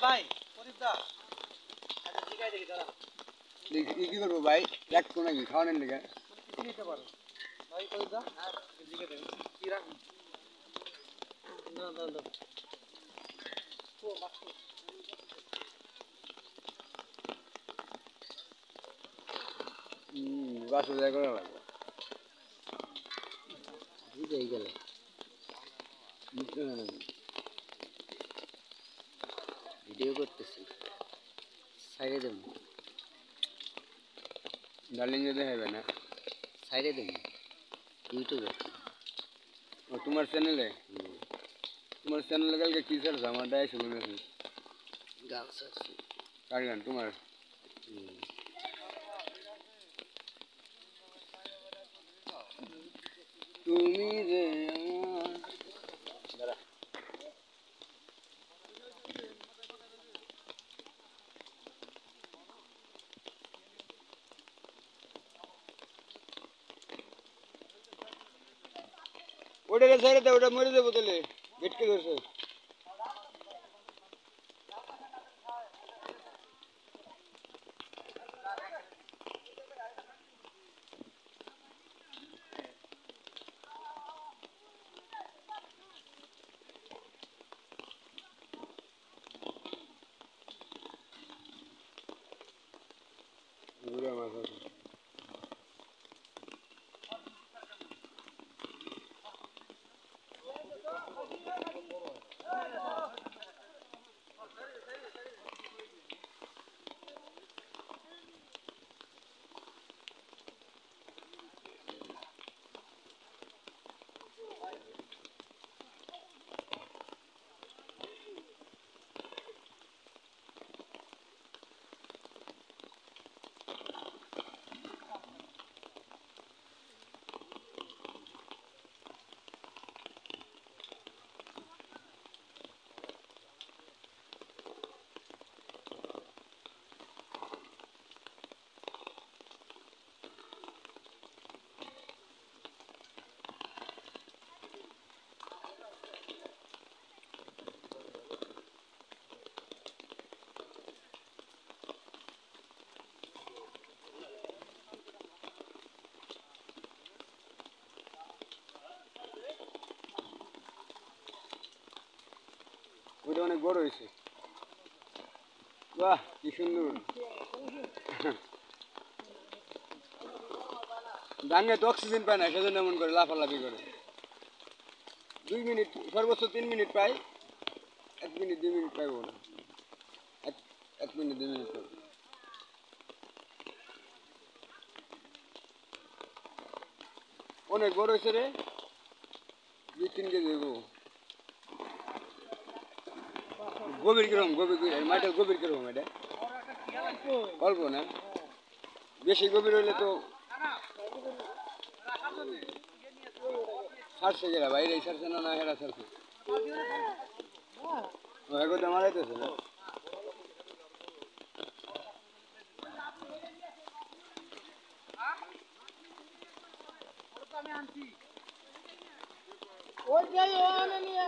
ভাই প্রদীপ দা আচ্ছা জিগাই দেখি দাঁড়া দেখি কি কি করব ভাই? এক তো নাকি খাওয়ানোর লেগে। কিছু নিতে পারো? ভাই প্রদীপ দা জিগাই দেখি। কি রাখুন না না না। ও মাছ বাসা যায় করা লাগবে। বুঝেই গেল। বুঝতে ভিডিও করতেছি সাইডে দেব ডার্লিং যে দেখাবে না সাইডে দেব ইউটিউবে ও তোমার চ্যানেলে তোমার চ্যানেলে কালকে কি স্যার আমার ডাই শুরু মেসেজ গান সারছি কার গান তোমার তুমি যে ওটা ছেড়ে দে ওটা মরে দেবো তাহলে। ভেটকে ধরছে। ওটা অনেক বড় হয়েছে। বাহ, কি সুন্দর। ধানে তো অক্সিজেন পায় না, সেজন্য এমন করে লাফালাফি করে। দুই মিনিট, সর্বোচ্চ তিন মিনিট পাই এক মিনিট, দুই মিনিট পাইব না। এক এক মিনিট, দুই মিনিট পাইব। অনেক বড় হয়েছে রে, দুই, তিন কেজি গভীর কীরকম গভীর মাটিটা গভীর কীরকম এটা অল্প না বেশি গভীর হইলে তো ছাড়ছে গেলা বাইরে ছাড়ছে না না হেরা ও এগোতে মারাইতেছে না ওই নিয়ে